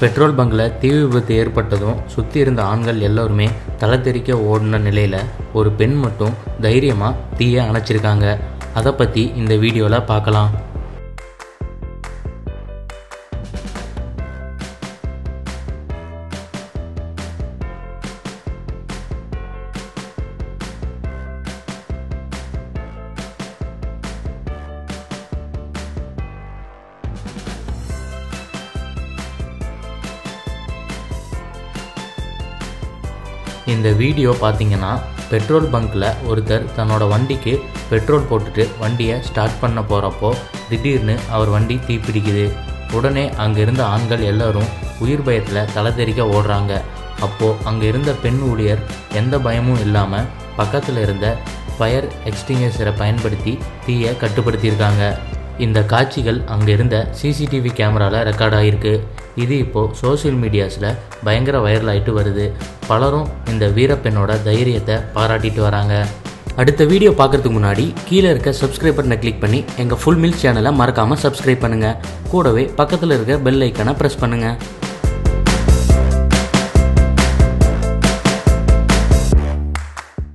Petrol பங்கில் தீ விபத்து ஏற்பட்டதும் சுற்றி இருந்த ஆண்கள் எல்லோருமே தலை தெறிக்க ஓடின நிலையில் ஒரு பெண் மட்டும் தைரியமாக தீயை அணைச்சிருக்காங்க. அதை பற்றி இந்த வீடியோவில் பார்க்கலாம். இந்த வீடியோ பார்த்தீங்கன்னா பெட்ரோல் பங்க்கில் ஒருத்தர் தன்னோட வண்டிக்கு பெட்ரோல் போட்டுட்டு வண்டியை ஸ்டார்ட் பண்ண போகிறப்போ திடீர்னு அவர் வண்டி தீப்பிடிக்குது. உடனே அங்கே இருந்த ஆண்கள் எல்லாரும் உயிர் பயத்தில் தலை தெறிக்க ஓடுறாங்க. அப்போது அங்கே இருந்த பெண் ஊழியர் எந்த பயமும் இல்லாமல் பக்கத்தில் இருந்த ஃபயர் எக்ஸ்டிங்யூஷரை பயன்படுத்தி தீயை கட்டுப்படுத்தியிருக்காங்க. இந்த காட்சிகள் அங்கே இருந்த சிசிடிவி கேமராவில் ரெக்கார்ட் ஆகிருக்கு இது இப்போது சோஷியல் மீடியாஸில் பயங்கர வைரல் ஆகிட்டு வருது. பலரும் இந்த வீரப்பெண்ணோட தைரியத்தை பாராட்டிட்டு வராங்க. அடுத்த வீடியோ பார்க்குறதுக்கு முன்னாடி கீழே இருக்க சப்ஸ்கிரைப் பட்டனை கிளிக் பண்ணி எங்கள் ஃபுல் மில்ஸ் சேனலை மறக்காமல் சப்ஸ்கிரைப் பண்ணுங்கள் கூடவே பக்கத்தில் இருக்க பெல் ஐக்கனை ப்ரெஸ் பண்ணுங்கள்